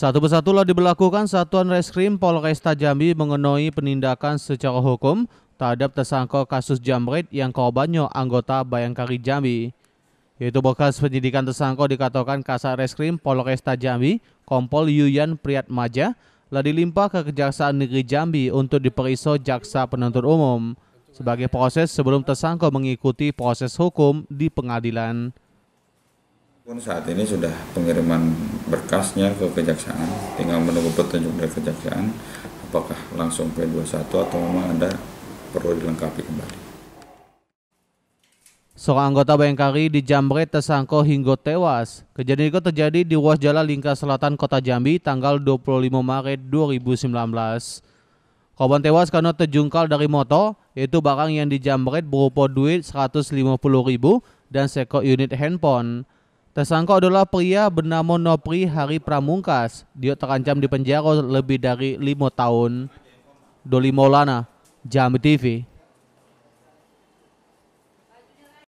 Satu persatu lah diberlakukan Satuan Reskrim Polresta Jambi mengenai penindakan secara hukum terhadap tersangka kasus jamret yang korbannya anggota Bayangkari Jambi. Yaitu bekas penyidikan tersangka dikatakan Kasar Reskrim Polresta Jambi, Kompol Yuyan Priyatmaja, lah dilimpah ke Kejaksaan Negeri Jambi untuk diperiksa jaksa penuntut umum sebagai proses sebelum tersangka mengikuti proses hukum di pengadilan. Saat ini sudah pengiriman berkasnya ke kejaksaan, tinggal menunggu petunjuk dari kejaksaan apakah langsung P21 atau memang ada perlu dilengkapi kembali. Seorang anggota Bayangkari di Jambret tersangka hingga tewas. Kejadian itu terjadi di ruas jalan Lingkar Selatan Kota Jambi tanggal 25 Maret 2019. Korban tewas karena terjungkal dari motor, yaitu barang yang dijambret berupa duit 150 ribu dan sekor unit handphone. Tersangka adalah pria bernama Nopri Hari Pramungkas. Dia terancam di penjara lebih dari lima tahun. Doli Maulana, Jambi TV.